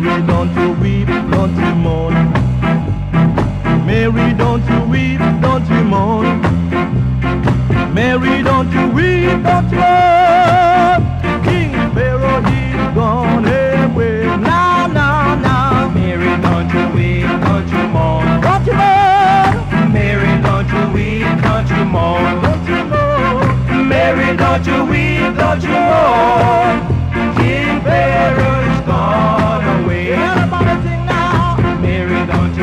Mary, don't you weep, don't you mourn. Mary, don't you weep, don't you mourn. Mary, don't you weep. don't